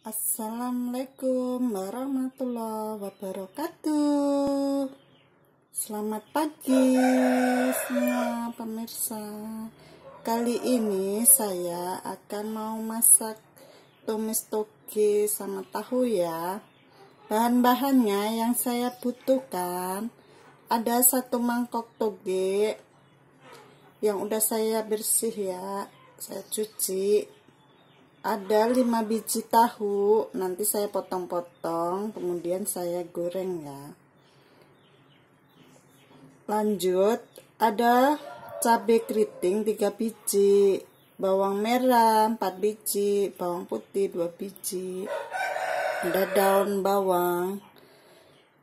Assalamualaikum warahmatullahi wabarakatuh. Selamat pagi semua pemirsa. Kali ini saya akan mau masak tumis toge sama tahu ya. Bahan-bahannya yang saya butuhkan Ada satu mangkok toge Yang udah saya bersih ya Saya cuci ada 5 biji tahu. Nanti saya potong-potong kemudian saya goreng ya. Lanjut ada cabai keriting 3 biji bawang merah 4 biji bawang putih 2 biji ada daun bawang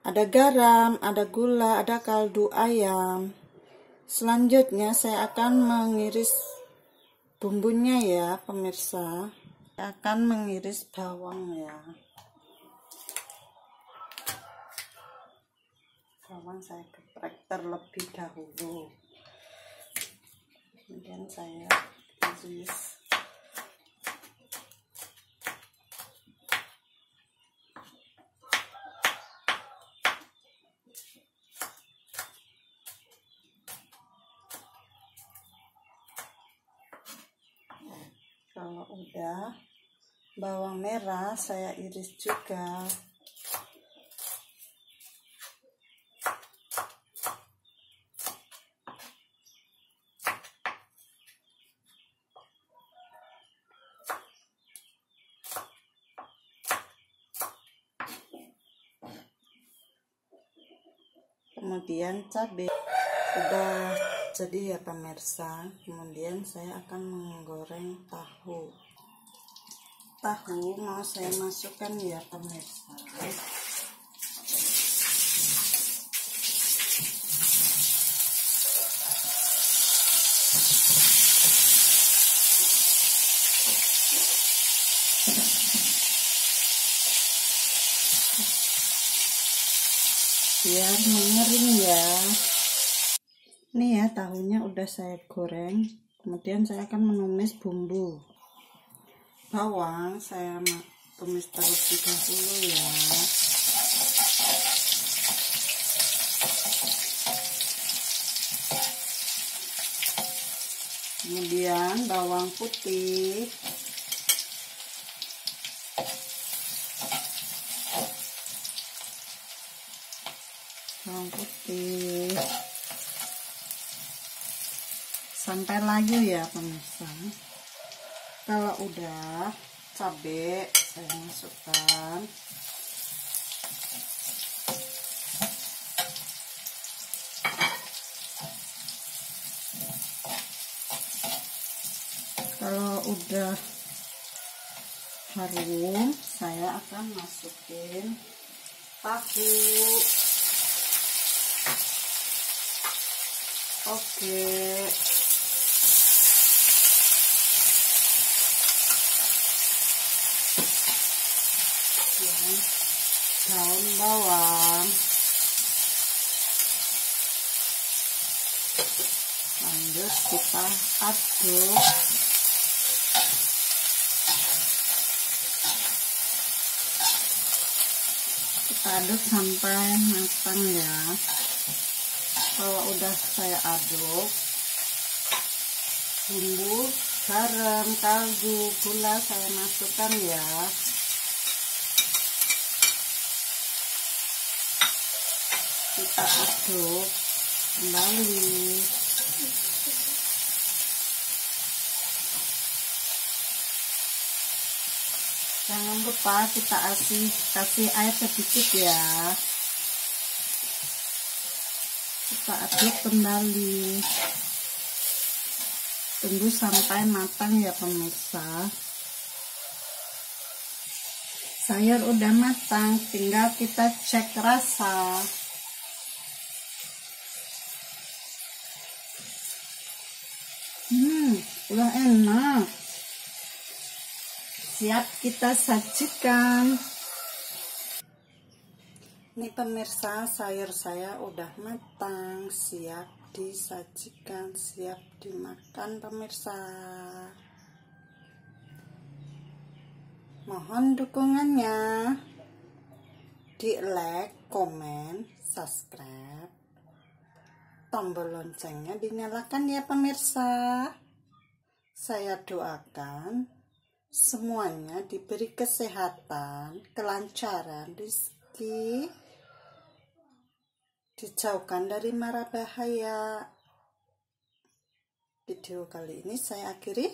ada garam ada gula ada kaldu ayam. Selanjutnya saya akan mengiris bumbunya ya pemirsa akan mengiris bawang ya. Bawang saya geprek terlebih dahulu. Kemudian saya iris kalau udah bawang merah saya iris juga. Kemudian cabai. Sudah jadi ya pemirsa. Kemudian saya akan menggoreng tahu. Tahu mau saya masukkan ya pemirsa. Biar mengering ya ini ya tahunya udah saya goreng. Kemudian saya akan menumis bumbu. Bawang saya tumis terlebih dahulu ya. Kemudian bawang putih. Bawang putih sampai layu ya pemirsa. Kalau udah cabai saya masukkan. Kalau udah harum saya akan masukin tahu. Oke daun bawang. Lanjut kita aduk. Kita aduk sampai matang ya. Kalau udah saya aduk bumbu garam kaldu gula saya masukkan ya kita aduk kembali. Jangan lupa kita kasih kasih air sedikit ya. Kita aduk kembali. Tunggu sampai matang ya pemirsa. Sayur udah matang tinggal kita cek rasa Enak. Siap kita sajikan. Ini pemirsa, sayur saya udah matang, siap disajikan, siap dimakan pemirsa. Mohon dukungannya di like, komen, subscribe. Tombol loncengnya dinyalakan ya pemirsa. Saya doakan semuanya diberi kesehatan, kelancaran, rezeki, dijauhkan dari mara bahaya. Video kali ini saya akhiri.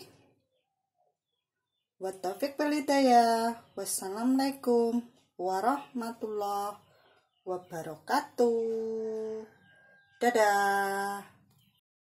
Wa taufiq Wassalamualaikum warahmatullahi wabarakatuh. Dadah.